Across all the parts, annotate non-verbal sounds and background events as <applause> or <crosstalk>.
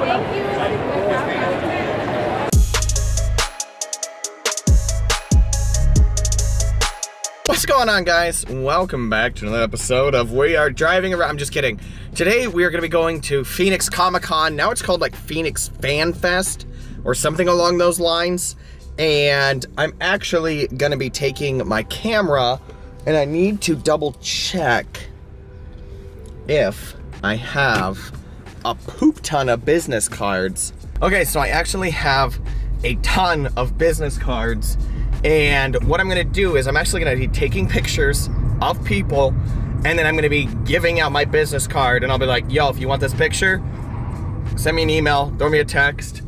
What's going on, guys? Welcome back to another episode of We Are Driving Around. I'm just kidding. Today we are going to be going to Phoenix Comic Con. Now it's called like Phoenix Fan Fest or something along those lines. And I'm actually going to be taking my camera and I need to double check if I have a poop ton of business cards. Okay, so I actually have a ton of business cards. And what I'm gonna do is I'm actually gonna be taking pictures of people and then I'm gonna be giving out my business card and I'll be like, yo, if you want this picture, send me an email, throw me a text.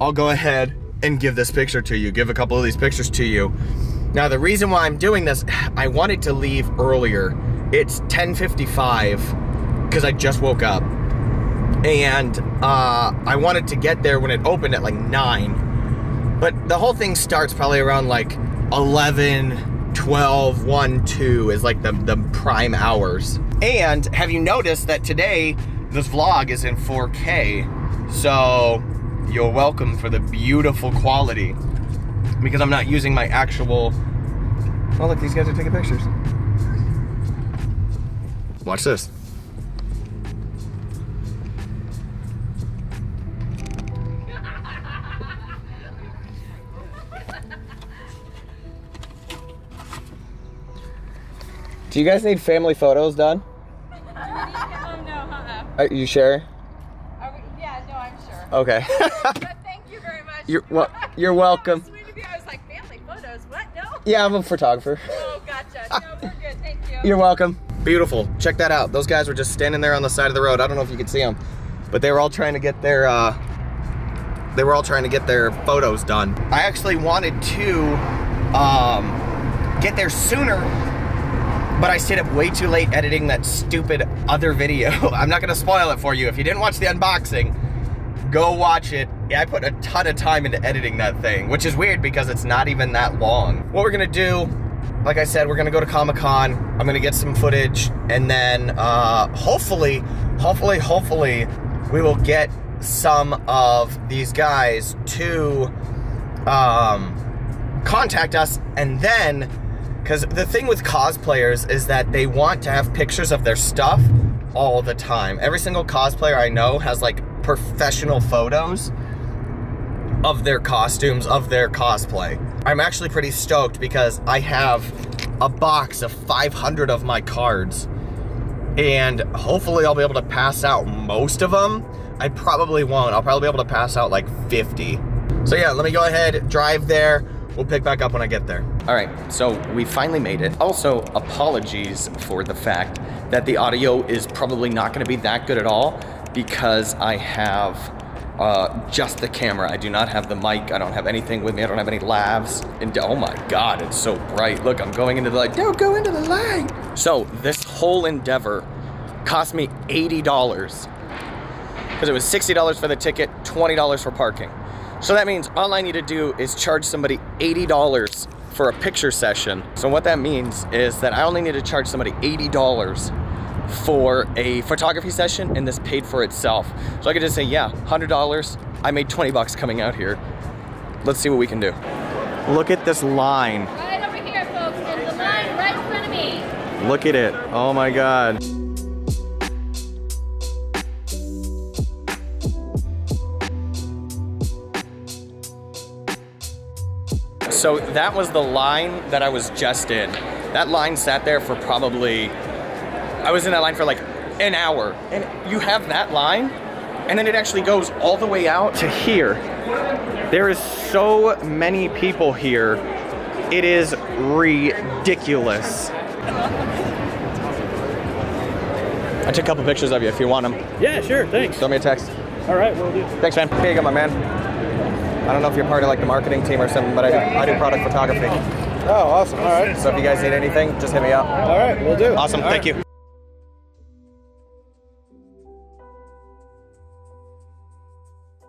I'll go ahead and give this picture to you, give a couple of these pictures to you. Now, the reason why I'm doing this, I wanted to leave earlier. It's 10.55 because I just woke up. And uh, I wanted to get there when it opened at like 9. But the whole thing starts probably around like 11, 12, 1, 2 is like the, the prime hours. And have you noticed that today this vlog is in 4K? So you're welcome for the beautiful quality because I'm not using my actual. Oh, look, these guys are taking pictures. Watch this. Do you guys need family photos done? Oh <laughs> no, uh-uh. Are you sure? Are we, yeah, no, I'm sure. Okay. <laughs> But thank you very much. You're well. <laughs> You're welcome. Sweet of you. I was like, family photos. What? No. Yeah, I'm a photographer. Oh, gotcha. No, we're good. Thank you. You're welcome. Beautiful. Check that out. Those guys were just standing there on the side of the road. I don't know if you can see them, but they were all trying to get their uh, they were all trying to get their photos done. I actually wanted to um, get there sooner, but I stayed up way too late editing that stupid other video. <laughs> I'm not gonna spoil it for you. If you didn't watch the unboxing, go watch it. Yeah, I put a ton of time into editing that thing, which is weird because it's not even that long. What we're gonna do, like I said, we're gonna go to Comic Con. I'm gonna get some footage, and then uh, hopefully, hopefully, hopefully, we will get some of these guys to um, contact us, and then, because the thing with cosplayers is that they want to have pictures of their stuff all the time. Every single cosplayer I know has like professional photos of their costumes, of their cosplay. I'm actually pretty stoked because I have a box of 500 of my cards and hopefully I'll be able to pass out most of them. I probably won't. I'll probably be able to pass out like 50. So yeah, let me go ahead, drive there. We'll pick back up when I get there. All right, so we finally made it. Also, apologies for the fact that the audio is probably not gonna be that good at all because I have uh, just the camera. I do not have the mic. I don't have anything with me. I don't have any lavs. And oh my God, it's so bright. Look, I'm going into the light. Don't go into the light. So this whole endeavor cost me $80 because it was $60 for the ticket, $20 for parking. So that means all I need to do is charge somebody $80 for a picture session. So what that means is that I only need to charge somebody $80 for a photography session and this paid for itself. So I could just say, yeah, $100, I made 20 bucks coming out here. Let's see what we can do. Look at this line. Right over here, folks. There's the line right in front of me. Look at it. Oh my God. So that was the line that I was just in. That line sat there for probably, I was in that line for like an hour. And you have that line, and then it actually goes all the way out to here. There is so many people here. It is ridiculous. I took a couple pictures of you if you want them. Yeah, sure, thanks. Throw me a text. All right, we'll do. Thanks, man. Here you go, my man. I don't know if you're part of like the marketing team or something, but I do, I do product photography. Oh, awesome. All right. So if you guys need anything, just hit me up. All right, we'll do. Awesome. All Thank right. you.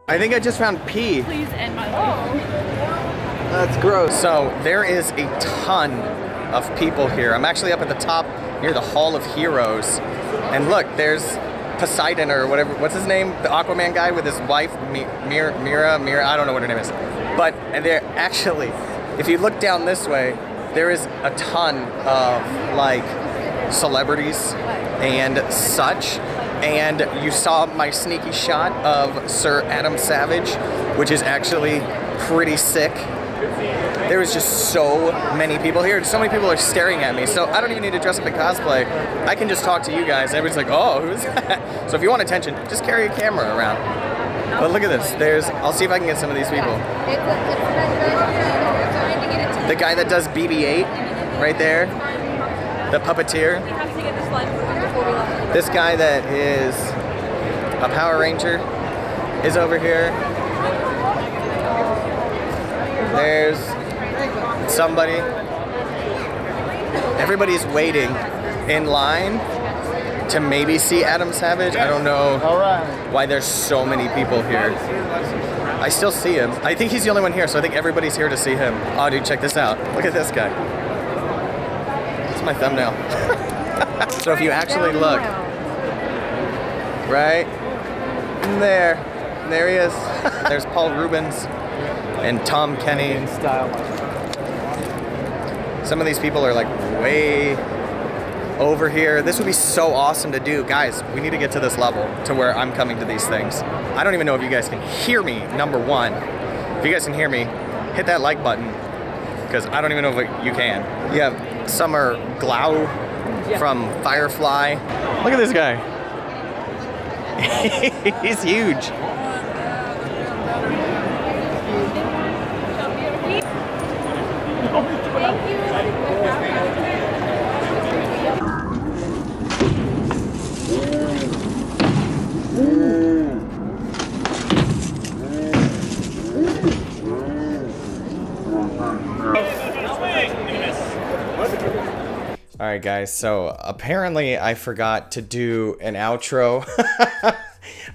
I think I just found pee. Please end my life. That's gross. So there is a ton of people here. I'm actually up at the top near the Hall of Heroes. And look, there's Poseidon or whatever. What's his name? The Aquaman guy with his wife, Mira, Mira, Mira. I don't know what her name is. But they're actually, if you look down this way, there is a ton of like celebrities and such. And you saw my sneaky shot of Sir Adam Savage, which is actually pretty sick. There was just so many people here. So many people are staring at me. So I don't even need to dress up in cosplay. I can just talk to you guys. Everybody's like, oh, who's <laughs> that? So if you want attention, just carry a camera around. But look at this. There's. I'll see if I can get some of these people. The guy that does BB-8, right there. The puppeteer. This guy that is a Power Ranger is over here. There's somebody. Everybody's waiting in line to maybe see Adam Savage. I don't know why there's so many people here. I still see him. I think he's the only one here, so I think everybody's here to see him. Oh, dude, check this out. Look at this guy. It's my thumbnail. <laughs> so if you actually look, right there, there he is. <laughs> There's Paul Reubens and Tom Kenny. Style. Some of these people are like way over here. This would be so awesome to do. Guys, we need to get to this level to where I'm coming to these things. I don't even know if you guys can hear me, number one. If you guys can hear me, hit that like button because I don't even know if you can. You have Summer Glau from Firefly. Look at this guy. <laughs> He's huge. All right, guys. So apparently, I forgot to do an outro. <laughs>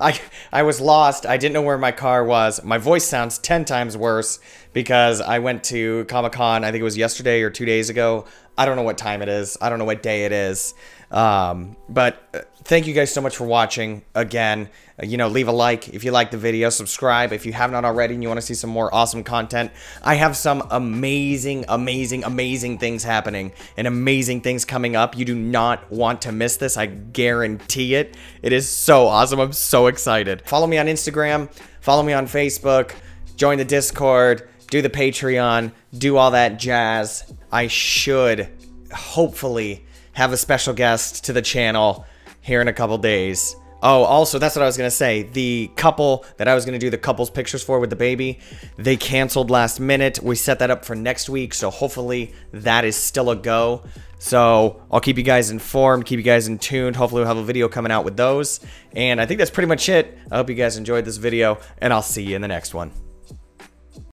I I was lost. I didn't know where my car was. My voice sounds ten times worse because I went to Comic Con. I think it was yesterday or two days ago. I don't know what time it is. I don't know what day it is. Um, but uh, thank you guys so much for watching again. Uh, you know, leave a like if you like the video, subscribe if you have not already and you want to see some more awesome content. I have some amazing, amazing, amazing things happening and amazing things coming up. You do not want to miss this. I guarantee it. It is so awesome. I'm so excited. Follow me on Instagram, follow me on Facebook, join the Discord, do the Patreon, do all that jazz. I should hopefully have a special guest to the channel here in a couple days. Oh, also, that's what I was going to say. The couple that I was going to do the couple's pictures for with the baby, they canceled last minute. We set that up for next week, so hopefully that is still a go. So I'll keep you guys informed, keep you guys in tuned. Hopefully we'll have a video coming out with those. And I think that's pretty much it. I hope you guys enjoyed this video, and I'll see you in the next one.